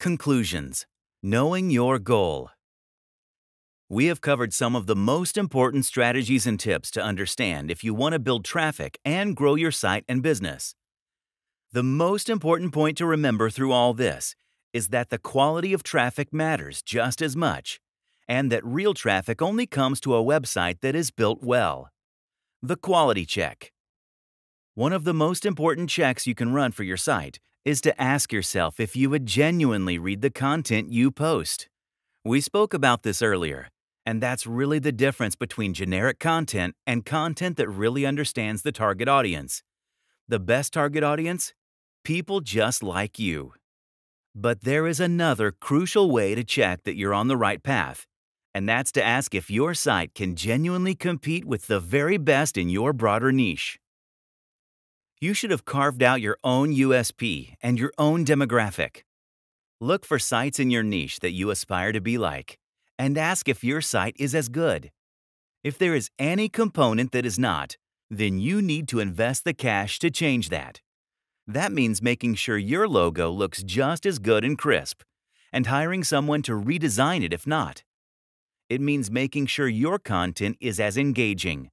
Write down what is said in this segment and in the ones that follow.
Conclusions Knowing Your Goal We have covered some of the most important strategies and tips to understand if you want to build traffic and grow your site and business. The most important point to remember through all this is that the quality of traffic matters just as much, and that real traffic only comes to a website that is built well. The Quality Check One of the most important checks you can run for your site is to ask yourself if you would genuinely read the content you post. We spoke about this earlier, and that's really the difference between generic content and content that really understands the target audience. The best target audience? People just like you. But there is another crucial way to check that you're on the right path, and that's to ask if your site can genuinely compete with the very best in your broader niche. You should have carved out your own USP and your own demographic. Look for sites in your niche that you aspire to be like, and ask if your site is as good. If there is any component that is not, then you need to invest the cash to change that. That means making sure your logo looks just as good and crisp, and hiring someone to redesign it if not. It means making sure your content is as engaging,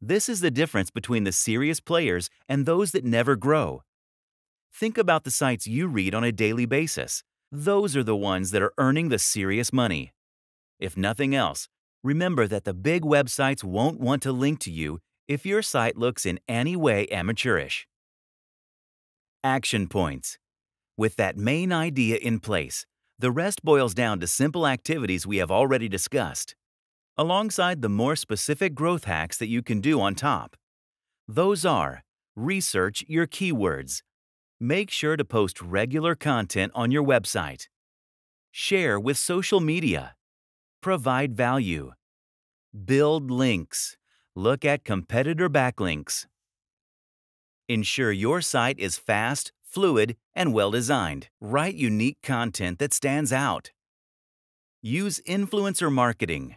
this is the difference between the serious players and those that never grow. Think about the sites you read on a daily basis. Those are the ones that are earning the serious money. If nothing else, remember that the big websites won't want to link to you if your site looks in any way amateurish. Action Points With that main idea in place, the rest boils down to simple activities we have already discussed alongside the more specific growth hacks that you can do on top. Those are research your keywords. Make sure to post regular content on your website. Share with social media. Provide value. Build links. Look at competitor backlinks. Ensure your site is fast, fluid, and well designed. Write unique content that stands out. Use influencer marketing.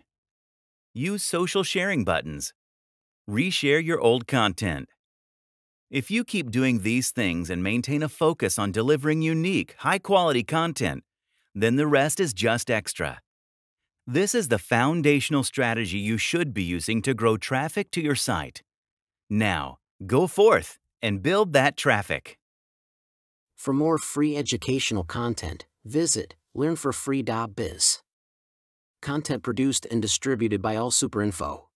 Use social sharing buttons. Reshare your old content. If you keep doing these things and maintain a focus on delivering unique, high quality content, then the rest is just extra. This is the foundational strategy you should be using to grow traffic to your site. Now, go forth and build that traffic. For more free educational content, visit learnforfree.biz. Content produced and distributed by AllSuperInfo.